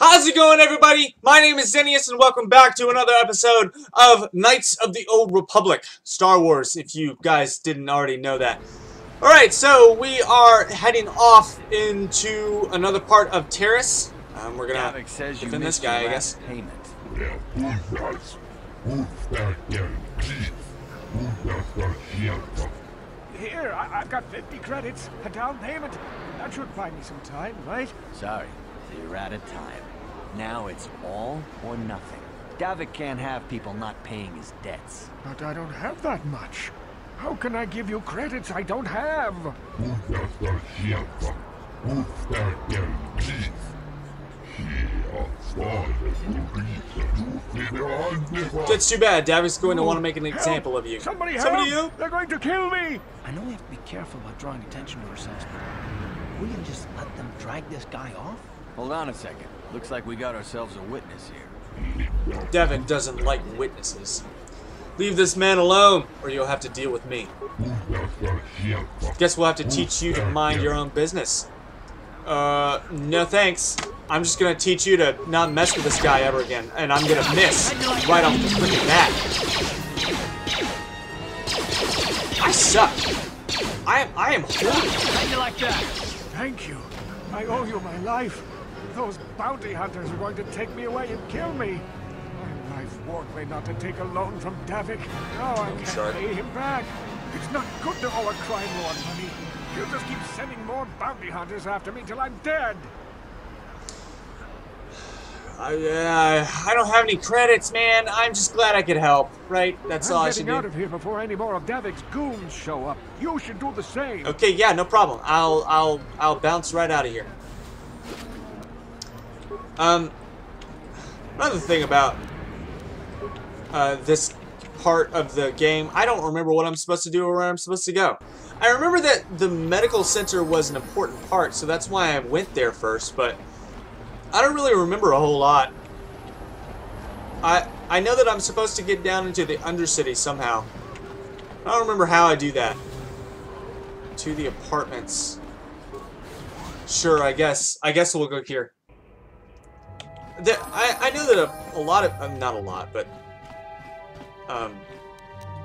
How's it going, everybody? My name is Zeneis, and welcome back to another episode of Knights of the Old Republic, Star Wars, if you guys didn't already know that. Alright, so we are heading off into another part of Taris. Um, we're gonna Davik says you defend this guy, I guess. Payment. Here, I, I've got 50 credits, a down payment. That should buy me some time, right? Sorry, so you're out of time. Now it's all or nothing. Davik can't have people not paying his debts. But I don't have that much. How can I give you credits I don't have? That's too bad. Davik's going to want to make an Help! example of you. Somebody help! Somebody you? They're going to kill me! I know we have to be careful about drawing attention to ourselves, but we can just let them drag this guy off? Hold on a second. Looks like we got ourselves a witness here. Davik doesn't like witnesses. Leave this man alone, or you'll have to deal with me. Guess we'll have to teach you to mind your own business. Uh, no thanks. I'm just gonna teach you to not mess with this guy ever again, and I'm gonna miss right off the freaking bat. I suck. I am, I am horrible. Thank you. I owe you my life. Those bounty hunters are going to take me away and kill me. My life warned me not to take a loan from Davik. Now I can't sorry. pay him back. It's not good to owe a crime lord money. He'll just keep sending more bounty hunters after me till I'm dead. I, uh, I don't have any credits, man. I'm just glad I could help, right? That's all I'm I should getting out of here before any more of Davik's goons show up. You should do the same. Okay, yeah, no problem. I'll I'll I'll bounce right out of here. Um another thing about uh, this part of the game, I don't remember what I'm supposed to do or where I'm supposed to go. I remember that the medical center was an important part, so that's why I went there first, but I don't really remember a whole lot. I I know that I'm supposed to get down into the Undercity somehow. I don't remember how I do that to the apartments. Sure, I guess. I guess we'll go here. The, I, I know that a, a lot of, uh, not a lot, but um,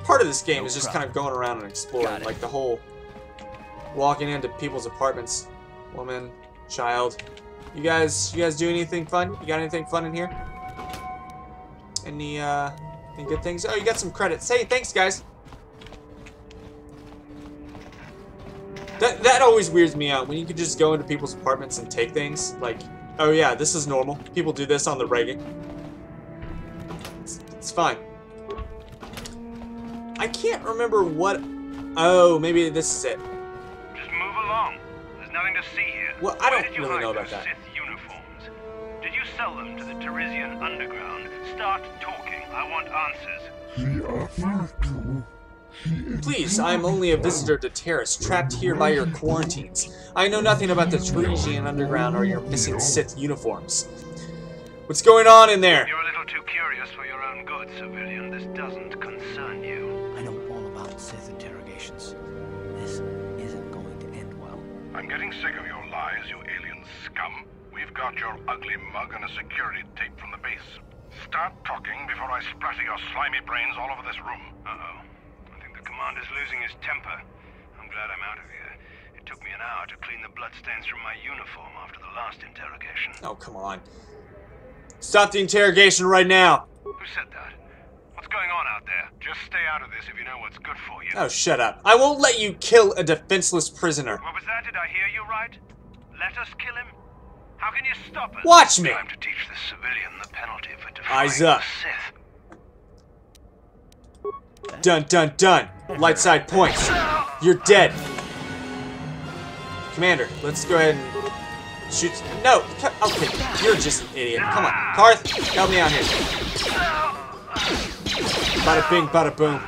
part of this game No is just problem. kind of going around and exploring, like the whole walking into people's apartments, woman, child. You guys, you guys do anything fun? You got anything fun in here? Any uh, any good things? Oh, you got some credits. Hey, thanks, guys. That that always weirds me out when you can just go into people's apartments and take things. Like, oh yeah, this is normal. People do this on the regular. It's, it's fine. I can't remember what. Oh, maybe this is it. Just move along. There's nothing to see here. Well, I don't did you really hide know about those that. Sith uniforms? Did you sell them to the Tarisian underground? Start talking. I want answers. Please, I am only a visitor to Taris, trapped here by your quarantines. I know nothing about the Tarisian underground or your missing Sith uniforms. What's going on in there? You're a little too curious for your own good, civilian. This doesn't concern you. I know all about Sith interrogations. This isn't going to end well. I'm getting sick of your lies, you alien scum. We've got your ugly mug and a security tape from the base. Start talking before I splatter your slimy brains all over this room. Uh-oh. I think the commander's losing his temper. I'm glad I'm out of here. It took me an hour to clean the bloodstains from my uniform after the last interrogation. Oh, come on. Stop the interrogation right now. Who said that? What's going on out there? Just stay out of this if you know what's good for you. Oh, shut up. I won't let you kill a defenseless prisoner. What was that? Did I hear you right? Let us kill him? How can you stop us? Watch me. Time to teach the civilian the penalty for defying Eyes up. Sith. Dun, dun, dun. Light side points. You're dead. Commander, let's go ahead and shoot. No. Okay, you're just an idiot. Come on. Carth, help me out here. Bada bing, bada boom.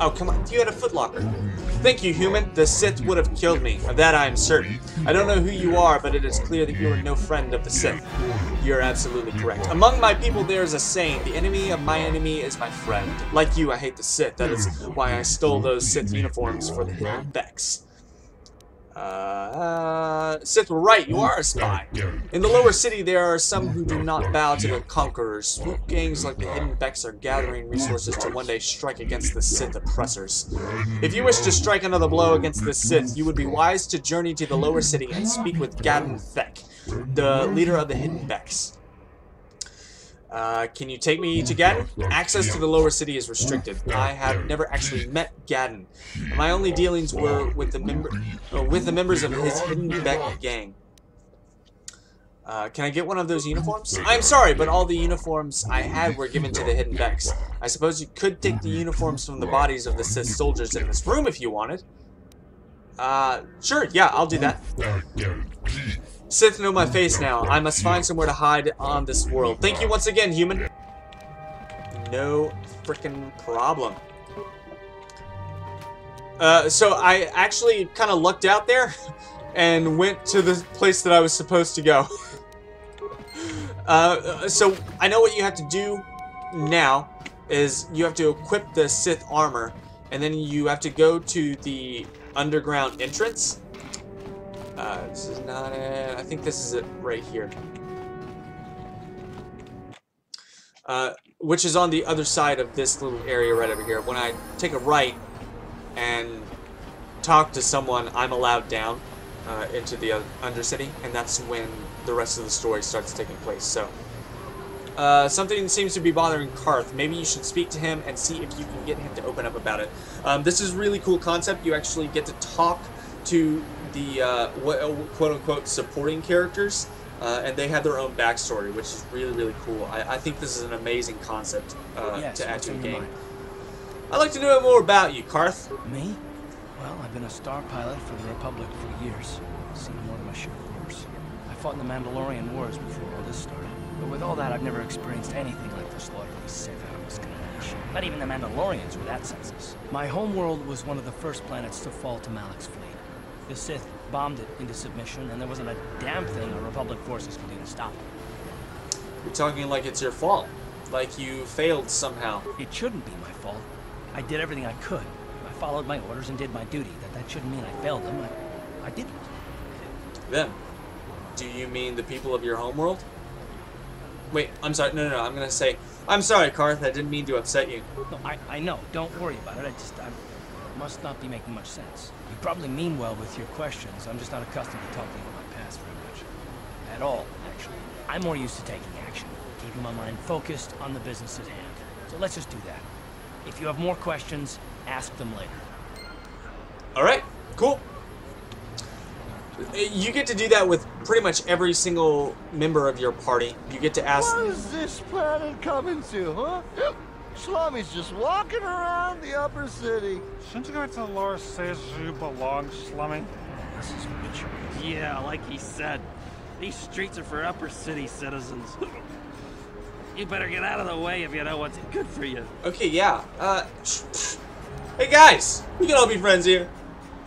Oh, come on. You had a footlocker. Thank you, human. The Sith would have killed me. Of that I am certain. I don't know who you are, but it is clear that you are no friend of the Sith. You're absolutely correct. Among my people there is a saying, the enemy of my enemy is my friend. Like you, I hate the Sith. That is why I stole those Sith uniforms for the Hidden Beks. Uh, Sith were right, you are a spy. In the lower city, there are some who do not bow to the conquerors. Swoop gangs like the Hidden Beks are gathering resources to one day strike against the Sith oppressors. If you wish to strike another blow against the Sith, you would be wise to journey to the lower city and speak with Gadon Thek, the leader of the Hidden Beks. Uh, can you take me to Gadon? Access to the lower city is restricted. I have never actually met Gadon. My only dealings were with the member uh, with the members of his Hidden Bek gang. Uh, can I get one of those uniforms? I'm sorry, but all the uniforms I had were given to the Hidden Beks. I suppose you could take the uniforms from the bodies of the Sith soldiers in this room if you wanted. Uh, sure, yeah, I'll do that. Sith know my face now. I must find somewhere to hide on this world. Thank you once again, human. No freaking problem. Uh, so I actually kind of lucked out there and went to the place that I was supposed to go. uh, so I know what you have to do now is you have to equip the Sith armor and then you have to go to the underground entrance uh, this is not it. I think this is it right here. Uh, which is on the other side of this little area right over here. When I take a right and talk to someone, I'm allowed down uh, into the Undercity, and that's when the rest of the story starts taking place. So, uh, something seems to be bothering Carth. Maybe you should speak to him and see if you can get him to open up about it. Um, this is really cool concept. You actually get to talk to the uh, uh quote-unquote supporting characters, uh, and they have their own backstory, which is really, really cool. I, I think this is an amazing concept uh, yes, to add to a game. Mind? I'd like to know more about you, Carth. Me? Well, I've been a star pilot for the Republic for years. Seen more than my share of wars. I fought in the Mandalorian Wars before all this started. But with all that, I've never experienced anything like the slaughter of these Sith out of this nation. Not even the Mandalorians were that senseless. My homeworld was one of the first planets to fall to Malak's fleet. The Sith bombed it into submission, and there wasn't a damn thing our Republic forces could do to stop it. You're talking like it's your fault. Like you failed somehow. It shouldn't be my fault. I did everything I could. I followed my orders and did my duty. That that shouldn't mean I failed them. I, I didn't. Them? Do you mean the people of your homeworld? Wait, I'm sorry. No, no, no. I'm gonna say, I'm sorry, Carth. I didn't mean to upset you. No, I, I know. Don't worry about it. I just, I must not be making much sense. You probably mean well with your questions. I'm just not accustomed to talking about my past very much. At all, actually. I'm more used to taking action, keeping my mind focused on the business at hand. So let's just do that. If you have more questions, ask them later. Alright, cool. Uh, you get to do that with pretty much every single member of your party. You get to ask... What is this planet coming to, huh? Slummy's just walking around the upper city. Shouldn't you go to the lower says you belong, Slummy? This is ridiculous. Yeah, like he said. These streets are for upper city citizens. you better get out of the way if you know what's good for you. Okay, yeah. Uh, hey guys, we can all be friends here.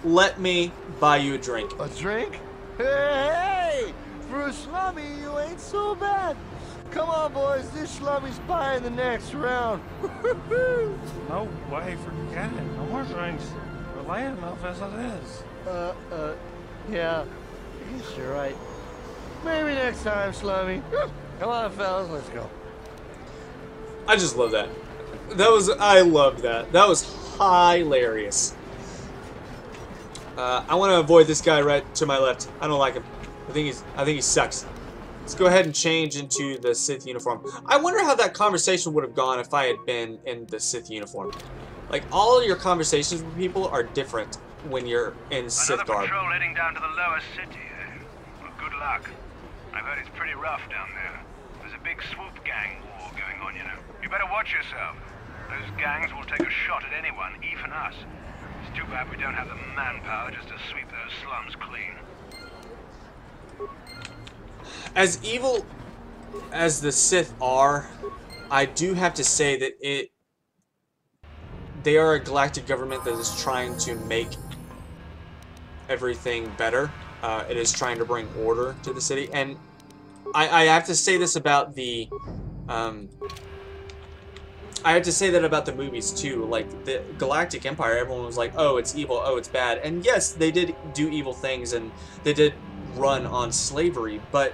Let me buy you a drink. A drink? Hey, hey! For a slummy, you ain't so bad. Come on, boys. This slummy's buying the next round. no way. Forget it. No more drinks. We're laying enough as it is. Uh, uh, yeah. I guess you're right. Maybe next time, Slummy. Come on, fellas. Let's go. I just love that. That was... I loved that. That was hilarious. Uh, I want to avoid this guy right to my left. I don't like him. I think he's... I think he sucks. Let's go ahead and change into the Sith uniform. I wonder how that conversation would have gone if I had been in the Sith uniform. Like, all your conversations with people are different when you're in Sith Another garb. patrol heading down to the lower city. Eh? Well, good luck. I've heard it's pretty rough down there. There's a big swoop gang war going on, you know. You better watch yourself. Those gangs will take a shot at anyone, even us. It's too bad we don't have the manpower just to sweep those slums clean as evil as the Sith are, I do have to say that it they are a galactic government that is trying to make everything better. Uh, it is trying to bring order to the city, and I, I have to say this about the. Um, I have to say that about the movies too. Like the Galactic Empire, everyone was like, "Oh, it's evil. Oh, it's bad." And yes, they did do evil things, and they did run on slavery. But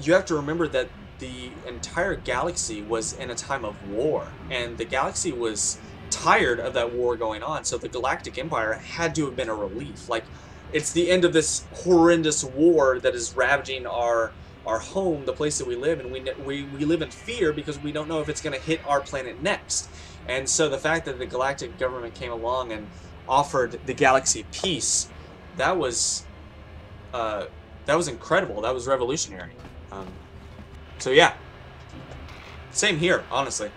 you have to remember that the entire galaxy was in a time of war, and the galaxy was tired of that war going on. So the Galactic Empire had to have been a relief. Like it's the end of this horrendous war that is ravaging our our home, the place that we live, and we we, we live in fear because we don't know if it's going to hit our planet next. And so the fact that the galactic government came along and offered the galaxy peace, that was uh, that was incredible. That was revolutionary. Um, so yeah, same here, honestly.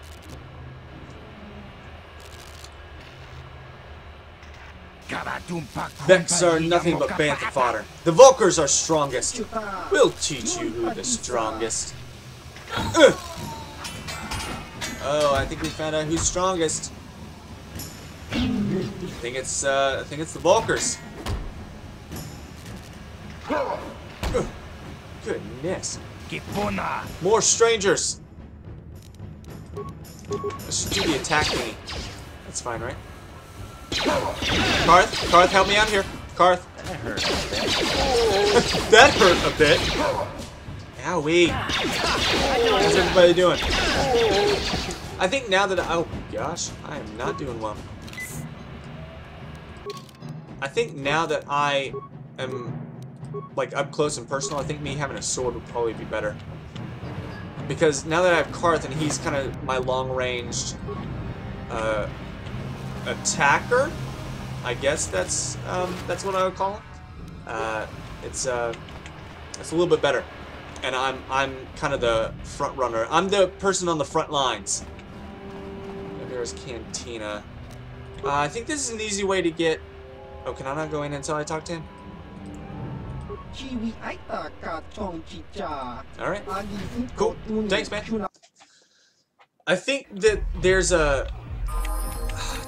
Beks are nothing but bantha fodder. The Vulkars are strongest. We'll teach you who the strongest. Ugh. Oh, I think we found out who's strongest. I think it's uh, I think it's the Vulkars. Goodness. More strangers. Be attacking me. That's fine, right? Carth, Carth, help me out here. Carth. That hurt. that hurt a bit. Owie. How's everybody doing? I think now that I, oh gosh, I am not doing well. I think now that I am like up close and personal, I think me having a sword would probably be better. Because now that I have Carth and he's kind of my long-ranged uh, attacker, I guess that's um, that's what I would call him. Uh, it's uh, it's a little bit better, and I'm I'm kind of the front runner. I'm the person on the front lines. There's Cantina. Uh, I think this is an easy way to get. Oh, can I not go in until I talk to him? All right. Cool. Thanks, man. I think that there's a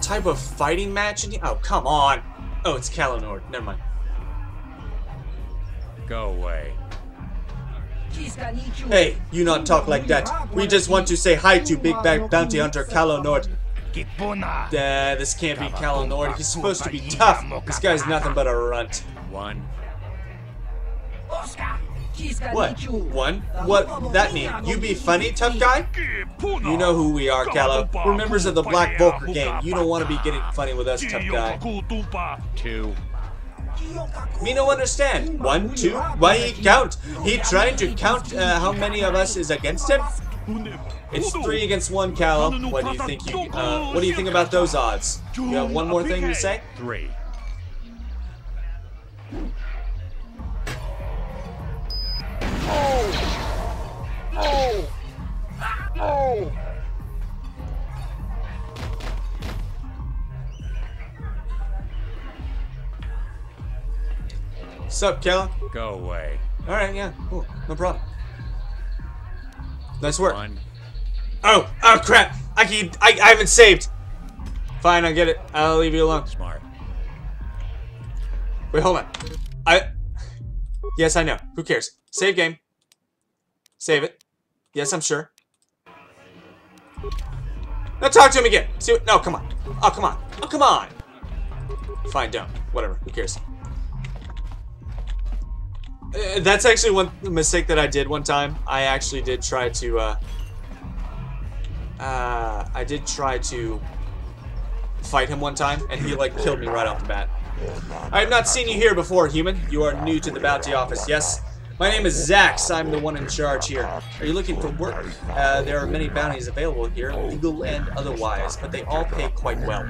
type of fighting match in here? Oh, come on. Oh, it's Calo Nord. Never mind. Go away. Hey, you not talk like that. We just want to say hi to Big Bag Bounty Hunter Calo Nord. Uh, this can't be Calo Nord. He's supposed to be tough. This guy's nothing but a runt. One. What? One? What that mean? You be funny, tough guy? You know who we are, Calo. We're members of the Black Vulkar gang. You don't want to be getting funny with us, tough guy. Two. Me no understand. One, two. Why he count? He trying to count uh, how many of us is against him? It's three against one, Calo. What do you think? You uh, what do you think about those odds? You have one more thing to say? Three. Sup, Kellen? Go away. Alright, yeah, cool. No problem. Nice work. One. Oh, oh crap! I keep, I, I haven't saved! Fine, I get it. I'll leave you alone. Smart. Wait, hold on. I, yes, I know. Who cares? Save game. Save it. Yes, I'm sure. Now talk to him again. See what? No, come on. Oh, come on. Oh, come on. Fine, don't. Whatever. Who cares? Uh, that's actually one mistake that I did one time. I actually did try to, uh... Uh, I did try to fight him one time, and he, like, killed me right off the bat. I have not seen you here before, human. You are new to the bounty office, yes? My name is Zax. I'm the one in charge here. Are you looking for work? Uh, there are many bounties available here, legal and otherwise, but they all pay quite well.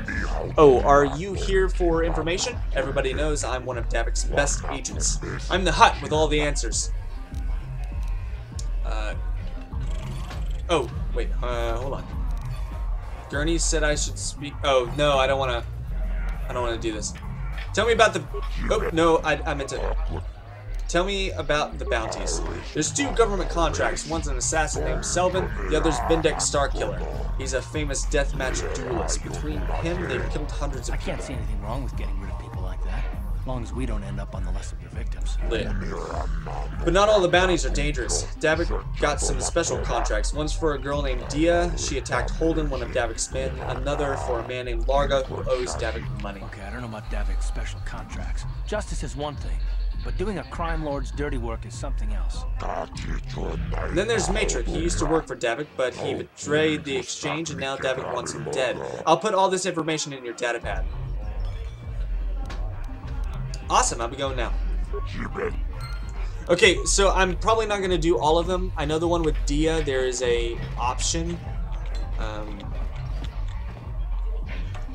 Oh, are you here for information? Everybody knows I'm one of Davik's best agents. I'm the Hutt with all the answers. Uh, oh, wait, uh, hold on. Gurney said I should speak. Oh, no, I don't want to. I don't want to do this. Tell me about the. Oh, no, I, I meant to. Tell me about the bounties. There's two government contracts. One's an assassin named Selven, the other's Bendak Starkiller. He's a famous deathmatch duelist. Between him, they've killed hundreds of people. I can't see anything wrong with getting rid of people like that. As long as we don't end up on the list of the victims. Lit. But not all the bounties are dangerous. Davik got some special contracts. One's for a girl named Dia. She attacked Holden, one of Davik's men. Another for a man named Largo, who owes Davik money. Okay, I don't know about Davik's special contracts. Justice is one thing, but doing a crime lord's dirty work is something else. Then there's Matrik. He used to work for Davik, but he betrayed the exchange, and now Davik wants him dead. I'll put all this information in your data pad. Awesome, I'll be going now. Okay, so I'm probably not going to do all of them. I know the one with Dia, there is a option. Um,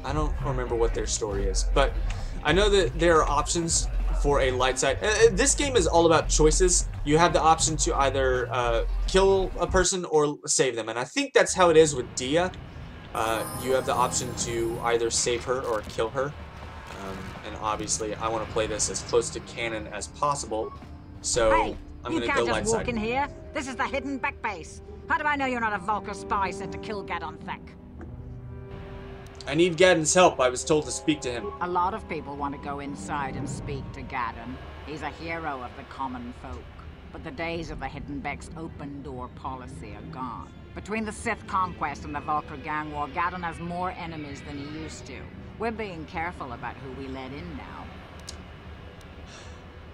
I don't remember what their story is, but I know that there are options for a light side. Uh, uh, this game is all about choices. You have the option to either uh, kill a person or save them, and I think that's how it is with Dia. Uh, you have the option to either save her or kill her. Um, and obviously, I want to play this as close to canon as possible. So Hey, I'm you going to can't just walk side. in here. This is the Hidden Bek base. How do I know you're not a Vulkar spy sent to kill Gadon Thek? I need Gadon's help. I was told to speak to him. A lot of people want to go inside and speak to Gadon. He's a hero of the common folk. But the days of the Hidden Bek's open door policy are gone. Between the Sith conquest and the Vulkar gang war, Gadon has more enemies than he used to. We're being careful about who we let in now.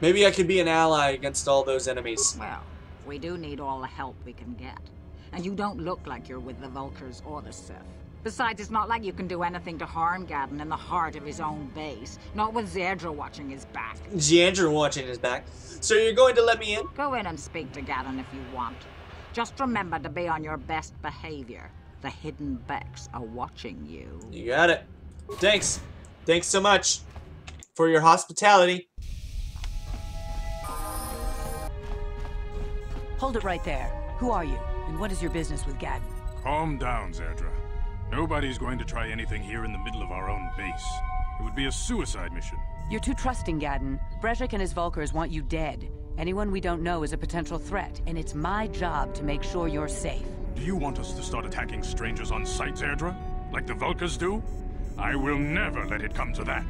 Maybe I could be an ally against all those enemies. Well, we do need all the help we can get. And you don't look like you're with the Vulkars or the Sith. Besides, it's not like you can do anything to harm Gadon in the heart of his own base. Not with Zandra watching his back. Giandra watching his back. So you're going to let me in? Go in and speak to Gadon if you want. Just remember to be on your best behavior. The Hidden Beks are watching you. You got it. Thanks. Thanks so much for your hospitality. Hold it right there. Who are you? And what is your business with Gadon? Calm down, Zaerdra. Nobody's going to try anything here in the middle of our own base. It would be a suicide mission. You're too trusting, Gadon. Brejik and his Vulkars want you dead. Anyone we don't know is a potential threat, and it's my job to make sure you're safe. Do you want us to start attacking strangers on sight, Zaerdra? Like the Vulkars do? I will never let it come to that.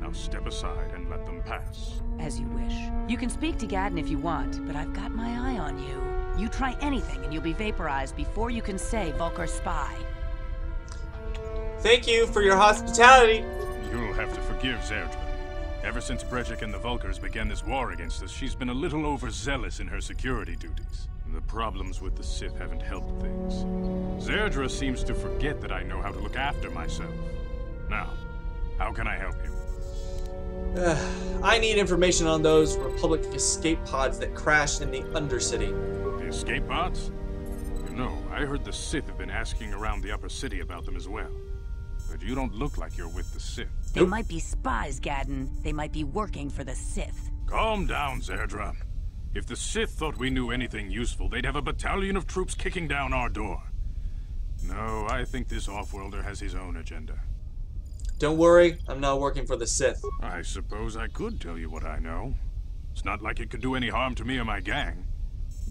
Now step aside and let them pass. As you wish. You can speak to Gadon if you want, but I've got my eye on you. You try anything and you'll be vaporized before you can say Vulkar spy. Thank you for your hospitality. You'll have to forgive Zaerdra. Ever since Brejik and the Vulkars began this war against us, she's been a little overzealous in her security duties. The problems with the Sith haven't helped things. Zaerdra seems to forget that I know how to look after myself. Now, how can I help you? I need information on those Republic escape pods that crashed in the Undercity. The escape pods? You know, I heard the Sith have been asking around the Upper City about them as well. But you don't look like you're with the Sith. They might be spies, Gadon. They might be working for the Sith. Calm down, Zaerdra. If the Sith thought we knew anything useful, they'd have a battalion of troops kicking down our door. No, I think this off-worlder has his own agenda. Don't worry, I'm not working for the Sith. I suppose I could tell you what I know. It's not like it could do any harm to me or my gang.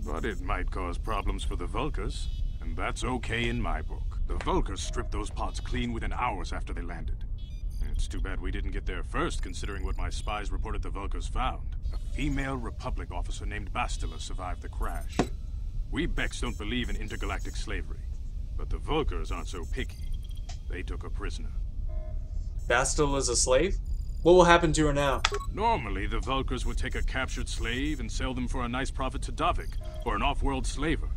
But it might cause problems for the Vulkars, and that's okay in my book. The Vulkars stripped those pods clean within hours after they landed. It's too bad we didn't get there first, considering what my spies reported the Vulkars found. A female Republic officer named Bastila survived the crash. We Beks don't believe in intergalactic slavery, but the Vulkars aren't so picky. They took a prisoner. Bastila is a slave? What will happen to her now? Normally, the Vulkars would take a captured slave and sell them for a nice profit to Davik, or an off-world slaver.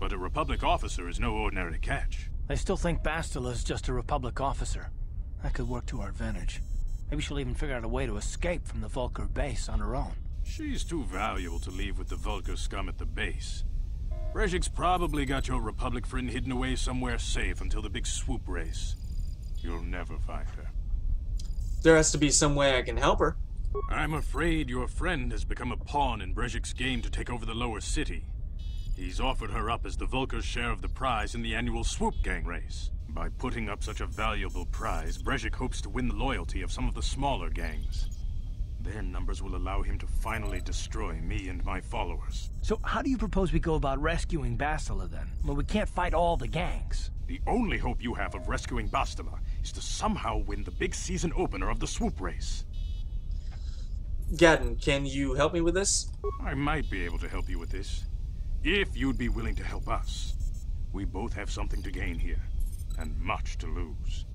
But a Republic officer is no ordinary catch. They still think Bastila's just a Republic officer. That could work to our advantage. Maybe she'll even figure out a way to escape from the Vulkar base on her own. She's too valuable to leave with the Vulkar scum at the base. Brejik's probably got your Republic friend hidden away somewhere safe until the big swoop race. You'll never find her. There has to be some way I can help her. I'm afraid your friend has become a pawn in Brejik's game to take over the lower city. He's offered her up as the Vulkar's share of the prize in the annual Swoop Gang race. By putting up such a valuable prize, Brejik hopes to win the loyalty of some of the smaller gangs. Their numbers will allow him to finally destroy me and my followers. So how do you propose we go about rescuing Bastila then? Well, we can't fight all the gangs. The only hope you have of rescuing Bastila is to somehow win the big season opener of the Swoop race. Gadon, can you help me with this? I might be able to help you with this. If you'd be willing to help us. We both have something to gain here, and much to lose.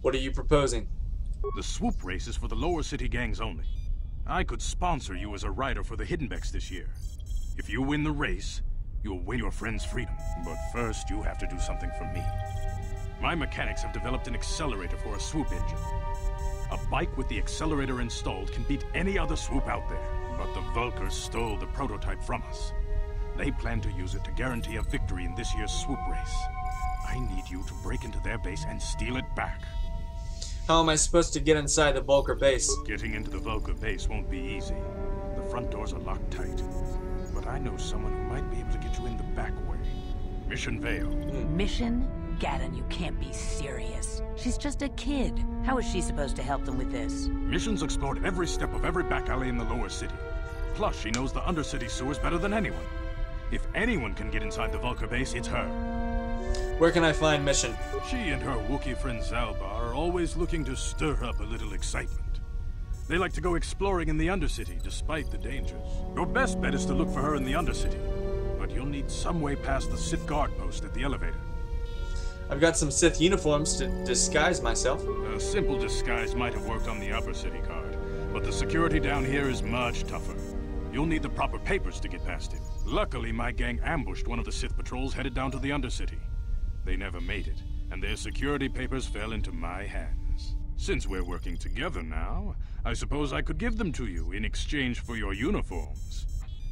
What are you proposing? The swoop race is for the lower city gangs only. I could sponsor you as a rider for the Hidden Beks this year. If you win the race, you'll win your friend's freedom. But first, you have to do something for me. My mechanics have developed an accelerator for a swoop engine. A bike with the accelerator installed can beat any other swoop out there. But the Vulkars stole the prototype from us. They plan to use it to guarantee a victory in this year's swoop race. I need you to break into their base and steal it back. How am I supposed to get inside the Vulkar base? Getting into the Vulkar base won't be easy. The front doors are locked tight. But I know someone who might be able to get you in the back way. Mission Vao. Hmm. Mission? Gadon, you can't be serious. She's just a kid. How is she supposed to help them with this? Mission's explored every step of every back alley in the lower city. Plus, she knows the undercity sewers better than anyone. If anyone can get inside the Vulkar base, it's her. Where can I find Mission? She and her Wookiee friend Zaalbar are always looking to stir up a little excitement. They like to go exploring in the Undercity, despite the dangers. Your best bet is to look for her in the Undercity, but you'll need some way past the Sith guard post at the elevator. I've got some Sith uniforms to disguise myself. A simple disguise might have worked on the Upper City guard, but the security down here is much tougher. You'll need the proper papers to get past him. Luckily, my gang ambushed one of the Sith patrols headed down to the Undercity. They never made it, and their security papers fell into my hands. Since we're working together now, I suppose I could give them to you in exchange for your uniforms.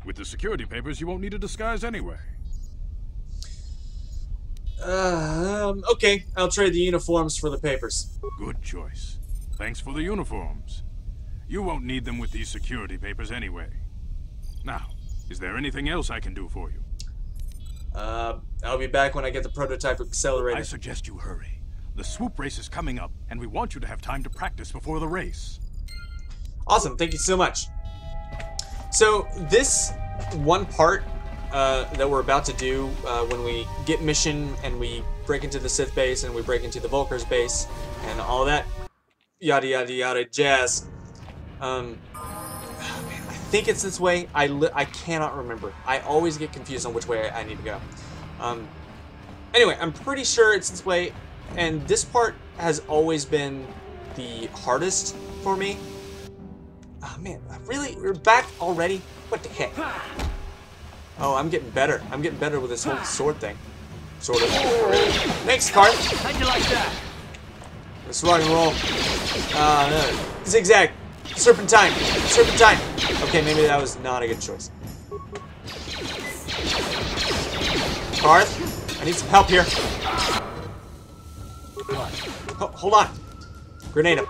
With the security papers, you won't need a disguise anyway. Um, okay, I'll trade the uniforms for the papers. Good choice. Thanks for the uniforms. You won't need them with these security papers anyway. Now, is there anything else I can do for you? Uh, I'll be back when I get the prototype accelerator. I suggest you hurry. The swoop race is coming up, and we want you to have time to practice before the race. Awesome, thank you so much. So, this one part uh, that we're about to do uh, when we get mission and we break into the Sith base and we break into the Vulkar's base and all that yada yada yada jazz. Um, think it's this way. I, I cannot remember. I always get confused on which way I need to go. Um, anyway, I'm pretty sure it's this way, and this part has always been the hardest for me. Oh man, really? We're back already? What the heck? Oh, I'm getting better. I'm getting better with this whole sword thing. Sort of. Thanks, Carth. How'd you like that? Let's rock and roll. Uh, no. Zigzag. Serpentine. Serpentine. Okay, maybe that was not a good choice. Carth, I need some help here. Ho hold on. Grenade him.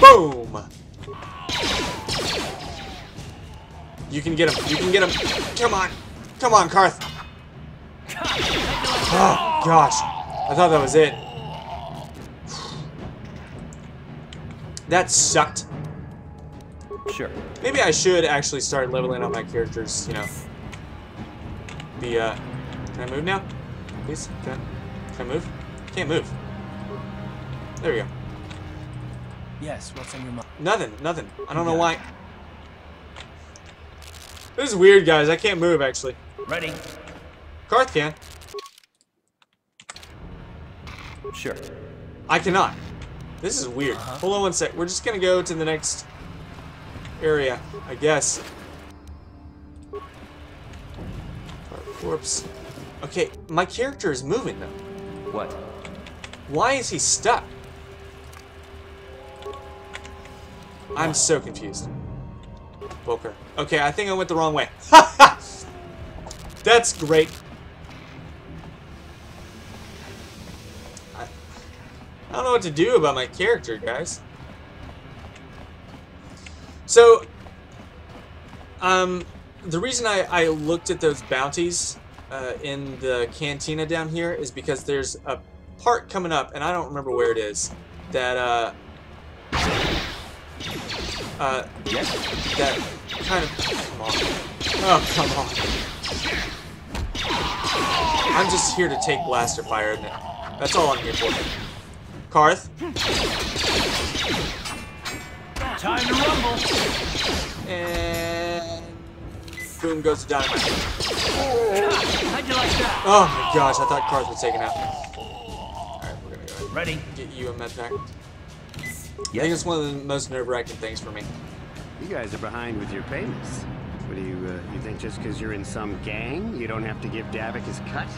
Boom! You can get him. You can get him. Come on. Come on, Carth. Oh, ah, gosh. I thought that was it. That sucked. Sure. Maybe I should actually start leveling up my characters, you know. The, uh... Can I move now? Please? Can I, can I move? Can't move. There we go. Yes, what's on your mind? Nothing, nothing. I don't know why. This is weird, guys. I can't move, actually. Ready? Carth can. Sure. I cannot. This is weird. Uh-huh. Hold on one sec. We're just gonna go to the next area, I guess. Corpse. Okay, my character is moving though. What? Why is he stuck? I'm so confused. Vulkar. Okay, I think I went the wrong way. That's great. What to do about my character, guys. So, um, the reason I, I looked at those bounties uh, in the cantina down here is because there's a part coming up, and I don't remember where it is, that, uh, uh, that kind of, come on. Oh, come on. I'm just here to take blaster fire, and that's all I'm here for. Carth. Time to rumble. And boom goes the dynamite. How'd you like that? Oh my gosh, I thought Carth was taken out. Alright, we're gonna go ahead Ready? get you a med pack. I think it's one of the most nerve-wracking things for me. You guys are behind with your payments. What do you, uh, you think just because you're in some gang, you don't have to give Davik his cut?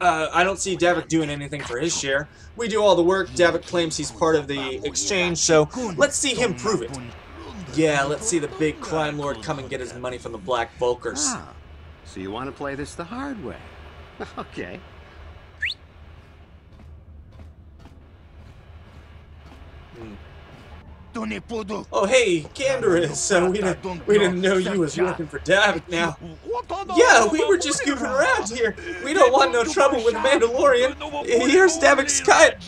Uh, I don't see Davik doing anything for his share. We do all the work. Davik claims he's part of the exchange, so let's see him prove it. Yeah, let's see the big crime lord come and get his money from the Black Vulkars. Ah, so you want to play this the hard way? okay. Oh, hey, Canderous, so uh, we didn't, we didn't know you was working for Davik now. Yeah, we were just goofing around here. We don't want no trouble with the Mandalorian. Here's Davik's cut.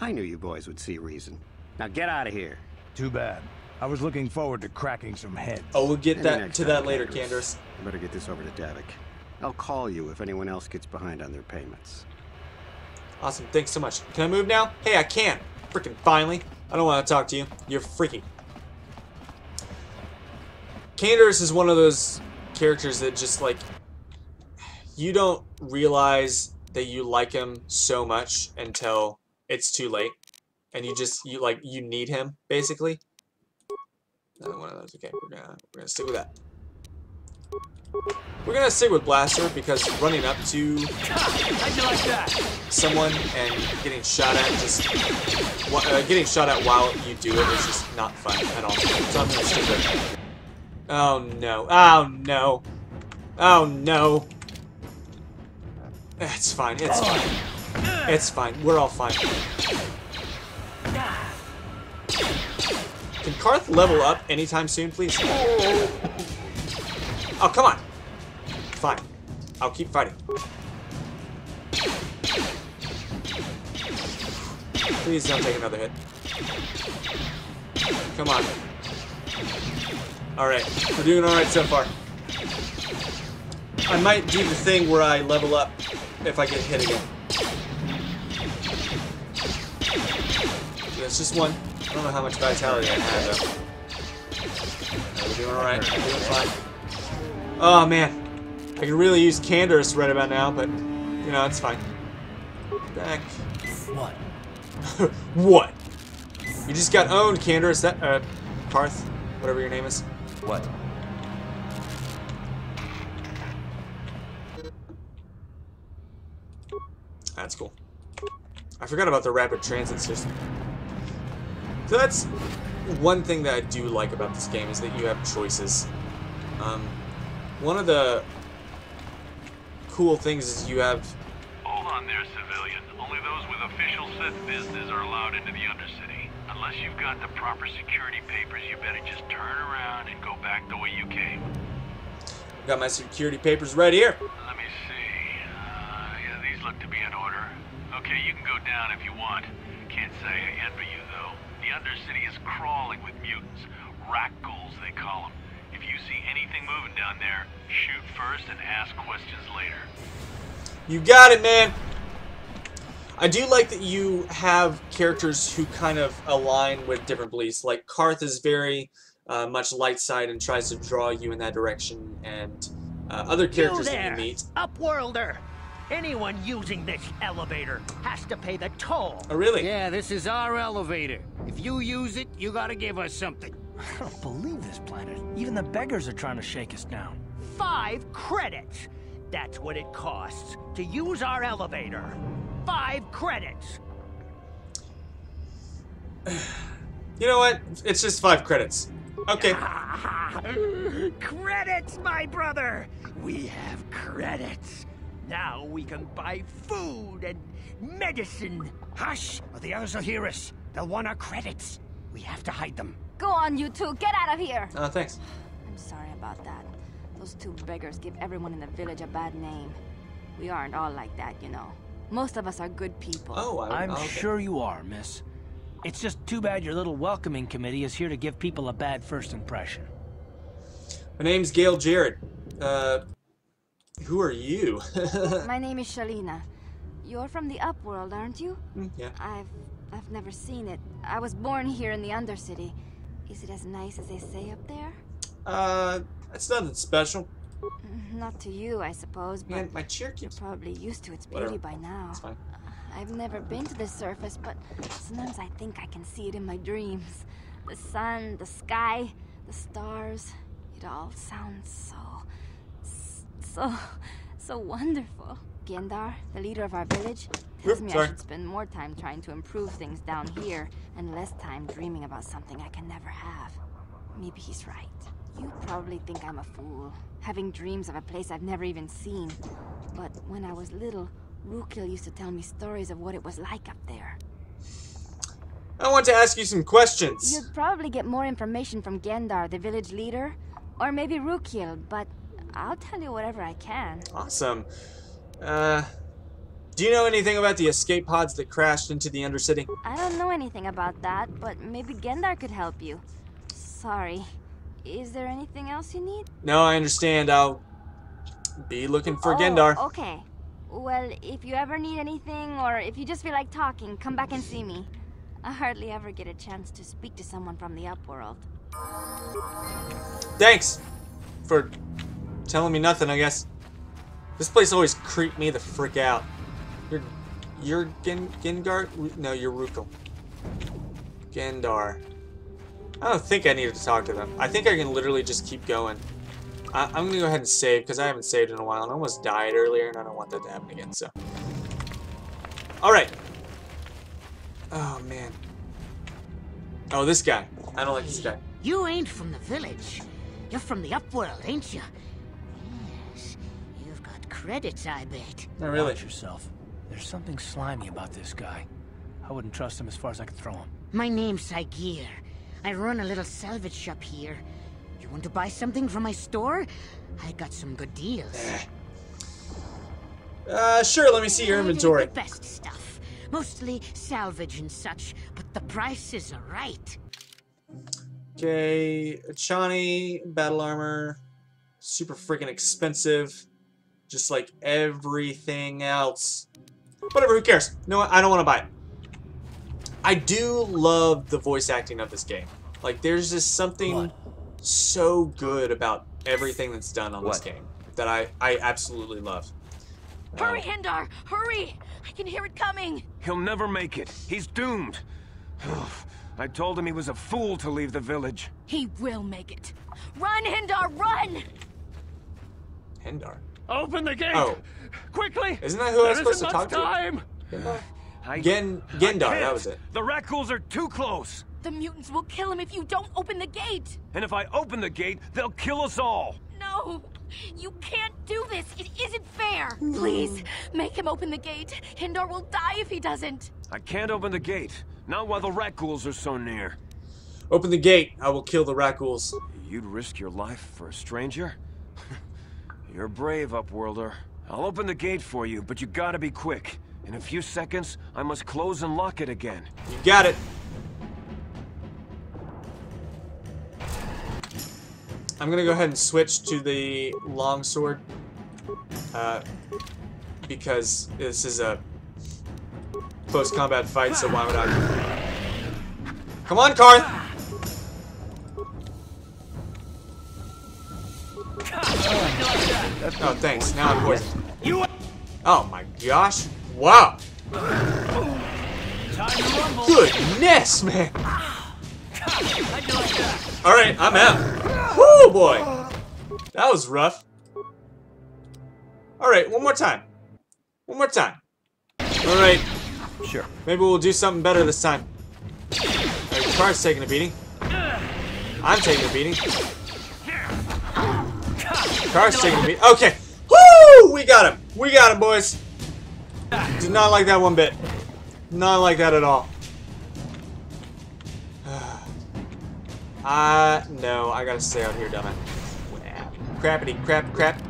I knew you boys would see reason. Now get out of here. Too bad. I was looking forward to cracking some heads. Oh, we'll get that to that later, Candace. Canderous. I better get this over to Davik. I'll call you if anyone else gets behind on their payments. Awesome, thanks so much. Can I move now? Hey, I can. Freaking finally. I don't want to talk to you. You're freaking. Canderous is one of those characters that just like you don't realize that you like him so much until it's too late, and you just you like you need him basically. Another one of those. Okay, we're gonna we're gonna stick with that. We're gonna stick with Blaster because running up to someone and getting shot at just uh, getting shot at while you do it is just not fun at all. So I'm gonna stick with. Oh no! Oh no! Oh no! It's fine. It's fine. It's fine. We're all fine. Can Carth level up anytime soon, please? Oh, come on. Fine. I'll keep fighting. Please don't take another hit. Come on. Alright, we're doing alright so far. I might do the thing where I level up if I get hit again. It's just one. I don't know how much vitality I have though. We're doing alright. We're doing fine. Oh man. I could really use Canderous right about now, but you know, it's fine. Back. What? what? You just got owned, Canderous. That uh Carth, whatever your name is. What? That's cool. I forgot about the rapid transit system. So that's one thing that I do like about this game is that you have choices. Um, one of the cool things is you have Hold on there, civilian. Only those with official Sith business are allowed into the Undercity. Unless you've got the proper security papers, you better just turn around and go back the way you came. got my security papers right here. Let me see. Uh, yeah, these look to be in order. Okay, you can go down if you want. Can't say I envy you, though. The Undercity is crawling with mutants. Ghouls, they call them. If you see anything moving down there, shoot first and ask questions later. You got it, man. I do like that you have characters who kind of align with different beliefs. Like Carth is very uh, much light side and tries to draw you in that direction, and uh, other characters you that you meet. Upworlder. Anyone using this elevator has to pay the toll. Oh, really? Yeah, this is our elevator. If you use it, you gotta give us something. I don't believe this planet. Even the beggars are trying to shake us down. Five credits. That's what it costs to use our elevator. Five credits. You know what? It's just five credits. Okay. credits, my brother. We have credits. Now we can buy food and medicine. Hush, or the others will hear us. They'll want our credits. We have to hide them. Go on, you two. Get out of here. Oh, thanks. I'm sorry about that. Those two beggars give everyone in the village a bad name. We aren't all like that, you know. Most of us are good people. Oh, I, I'm okay. sure you are, miss. It's just too bad your little welcoming committee is here to give people a bad first impression. My name's Gail Jarrett. Uh, who are you? My name is Shelna. You're from the Upworld, aren't you? Mm, yeah. I've I've never seen it. I was born here in the Undercity. Is it as nice as they say up there? Uh, it's nothing special. Mm, Not to you, I suppose, but Man, my chair you're probably used to its beauty Whatever. by now. It's fine. I've never been to the surface, but sometimes I think I can see it in my dreams. The sun, the sky, the stars. It all sounds so. so. so wonderful. Gendar, the leader of our village, tells Oop, me I should spend more time trying to improve things down here and less time dreaming about something I can never have. Maybe he's right. You probably think I'm a fool, having dreams of a place I've never even seen. But when I was little, Rukil used to tell me stories of what it was like up there. I want to ask you some questions. You'd probably get more information from Gendar, the village leader, or maybe Rukil, but I'll tell you whatever I can. Awesome. Uh, do you know anything about the escape pods that crashed into the Undercity? I don't know anything about that, but maybe Gendar could help you. Sorry. Is there anything else you need? No, I understand. I'll be looking for Oh, Gendar. Okay. Well, if you ever need anything, or if you just feel like talking, come back and see me. I hardly ever get a chance to speak to someone from the Upworld. Thanks for telling me nothing, I guess. This place always creeped me the frick out. You're, you're Gen, Gengar? No, you're Rukal. Gendar. I don't think I needed to talk to them. I think I can literally just keep going. I, I'm gonna go ahead and save because I haven't saved in a while and I almost died earlier and I don't want that to happen again. So, all right. Oh man. Oh, this guy. I don't like this guy. You ain't from the village. You're from the Upworld, ain't you? Yes. You've got credits, I bet. Not really. Watch yourself. There's something slimy about this guy. I wouldn't trust him as far as I could throw him. My name's Igear. I run a little salvage shop here. You want to buy something from my store? I got some good deals. Uh, sure. Let me see your inventory. The best stuff. Mostly salvage and such, but the prices are right. Okay, Echani, battle armor, super freaking expensive, just like everything else. Whatever, who cares? No, I don't want to buy it. I do love the voice acting of this game. Like, there's just something so good about everything that's done on this game that I, I absolutely love. Hurry, um, Hendar! Hurry! I can hear it coming! He'll never make it. He's doomed. I told him he was a fool to leave the village. He will make it. Run, Hendar, run! Hendar. Open the gate! Oh. Quickly! Isn't that who I was supposed isn't to much talk to? time! I, Gen, I Gendar, that was it. The Rakghouls are too close. The mutants will kill him if you don't open the gate! And if I open the gate, they'll kill us all. No! You can't do this! It isn't fair! Please, make him open the gate. Hendar will die if he doesn't. I can't open the gate. Not while the Rakghouls are so near. Open the gate. I will kill the Rakghouls. You'd risk your life for a stranger? You're brave, Upworlder. I'll open the gate for you, but you gotta be quick. In a few seconds, I must close and lock it again. You got it. I'm gonna go ahead and switch to the longsword. Uh, because this is a close combat fight, so why would I? Come on, Carth! Oh, Oh, thanks. Now I'm poisoned. You. Oh my gosh. Wow. Goodness, man. Alright, I'm out. Woo, boy. That was rough. Alright, one more time. One more time. Alright. Sure. Maybe we'll do something better this time. Alright, Carth's taking a beating. I'm taking a beating. Carth's taking me. Okay. Woo! We got him. We got him, boys. Did not like that one bit. Not like that at all. Uh, no, I gotta stay out here, dumb it. Crappity crap crap.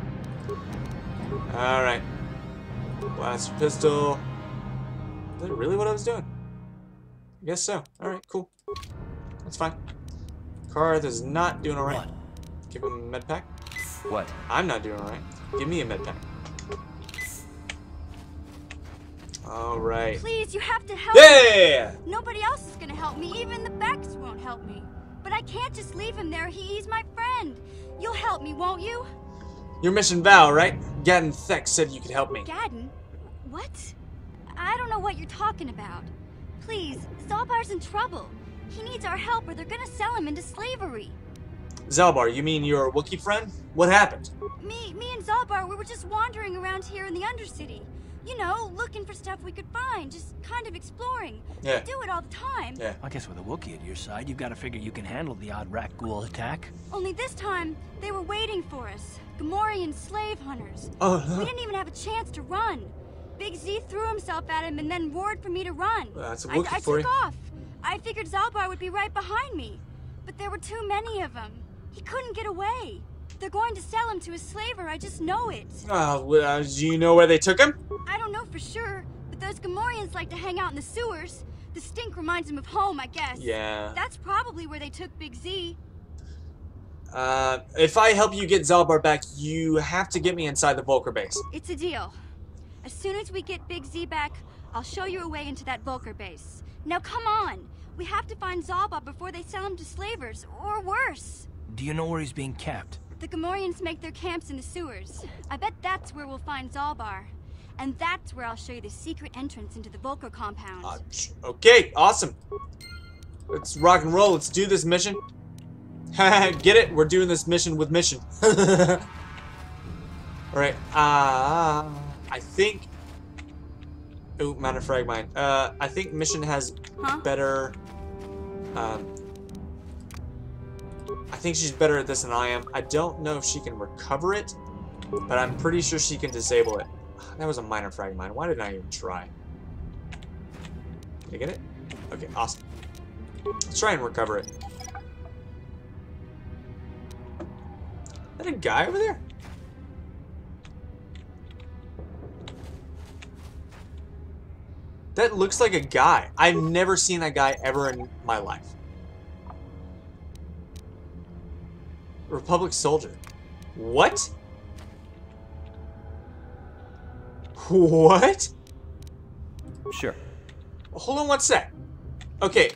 Alright. Blast pistol. Is that really what I was doing? I guess so. Alright, cool. That's fine. Carth is not doing alright. Give him a med pack. What? I'm not doing alright. Give me a med pack. All right. Please, you have to help Yeah! me. Nobody else is gonna help me. Even the Beks won't help me. But I can't just leave him there. He, he's my friend. You'll help me, won't you? Your Mission Vao, right? Gadon Thek said you could help me. Gadden? What? I don't know what you're talking about. Please, Zaalbar's in trouble. He needs our help or they're gonna sell him into slavery. Zaalbar, you mean your Wookiee friend? What happened? Me, me and Zaalbar, we were just wandering around here in the Undercity. You know, looking for stuff we could find, just kind of exploring. Yeah. We do it all the time. Yeah. I guess with a Wookiee at your side, you've got to figure you can handle the odd rakghoul attack. Only this time, they were waiting for us. Gamorrean slave hunters. Oh, no. We didn't even have a chance to run. Big Z threw himself at him and then roared for me to run. Well, that's a I, Wookiee I for took you. off. I figured Zaalbar would be right behind me. But there were too many of them. He couldn't get away. They're going to sell him to a slaver, I just know it. Uh, well, uh, do you know where they took him? I don't know for sure, but those Gamorreans like to hang out in the sewers. The stink reminds them of home, I guess. Yeah. That's probably where they took Big Z. Uh, if I help you get Zaalbar back, you have to get me inside the Vulkar base. It's a deal. As soon as we get Big Z back, I'll show you a way into that Vulkar base. Now come on! We have to find Zaalbar before they sell him to slavers, or worse. Do you know where he's being kept? The Gamorreans make their camps in the sewers. I bet that's where we'll find Zaalbar. And that's where I'll show you the secret entrance into the Vulkar compound. Okay, awesome. Let's rock and roll. Let's do this mission. Get it? We're doing this mission with mission. Alright, uh, I think... Ooh, Mount of Fragmine. Uh, I think mission has Huh? better... Um, I think she's better at this than I am. I don't know if she can recover it, but I'm pretty sure she can disable it. That was a minor frag of mine. Why didn't I even try? Did I get it? Okay, awesome. Let's try and recover it. Is that a guy over there? That looks like a guy. I've never seen that guy ever in my life. Republic soldier. What? What? Sure. Hold on one sec. Okay.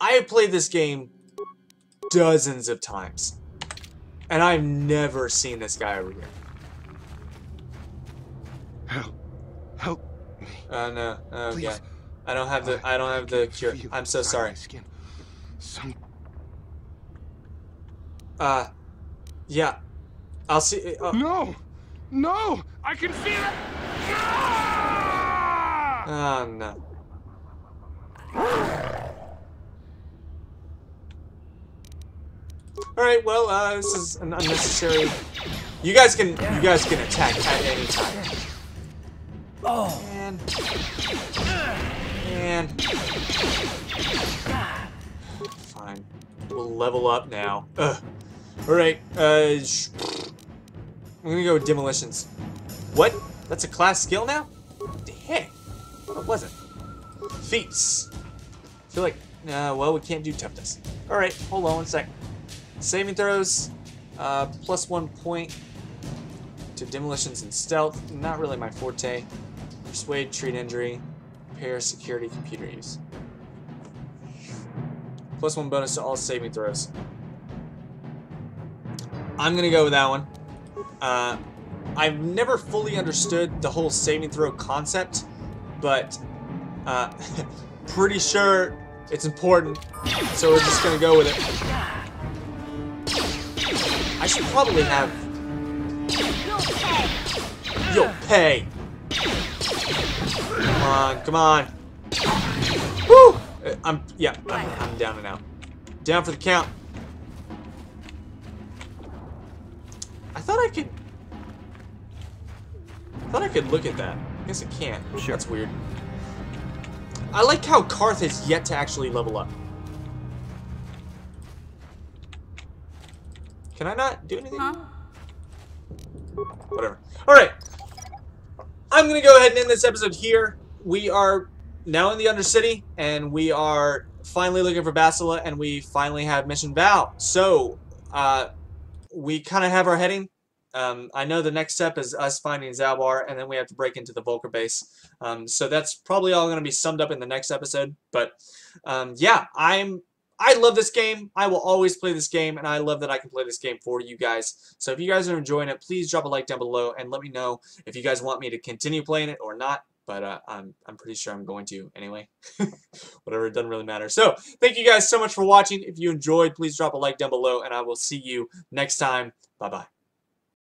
I have played this game dozens of times. And I've never seen this guy over here. Help. Help. Uh, no. Oh, Please. yeah. I don't have the, I don't have the cure. I'm so sorry. Some Uh, yeah. I'll see. Uh, No! No! I can feel it! Oh, no. Alright, well, uh, this is an unnecessary... You guys can, you guys can attack at any time. Oh. And... And... Fine. We'll level up now. Ugh. Alright, uh... I'm gonna go with demolitions. What? That's a class skill now? The heck? What was it? Feats. I feel like, uh, well, we can't do toughness. Alright, hold on one sec. Saving throws, uh, plus one point to demolitions and stealth. Not really my forte. Persuade, treat injury, repair, security, computer use. Plus one bonus to all saving throws. I'm gonna go with that one. Uh, I've never fully understood the whole saving throw concept, but uh, pretty sure it's important, so we're just gonna go with it. I should probably have. Yo, pay! Come on, come on! Woo! Uh, I'm yeah, I'm, I'm down and out. Down for the count. I thought I could. I thought I could look at that. I guess I can't. Sure. That's weird. I like how Carth has yet to actually level up. Can I not do anything? Whatever. Alright. I'm going to go ahead and end this episode here. We are now in the Undercity, and we are finally looking for Bastila, and we finally have Mission Vao. So, uh, we kind of have our heading. Um, I know the next step is us finding Zaalbar, and then we have to break into the Vulkar base. Um, so that's probably all going to be summed up in the next episode. But um, yeah, I'm I love this game. I will always play this game, and I love that I can play this game for you guys. So if you guys are enjoying it, please drop a like down below and let me know if you guys want me to continue playing it or not. But uh, I'm, I'm pretty sure I'm going to anyway. Whatever, it doesn't really matter. So thank you guys so much for watching. If you enjoyed, please drop a like down below, and I will see you next time. Bye-bye.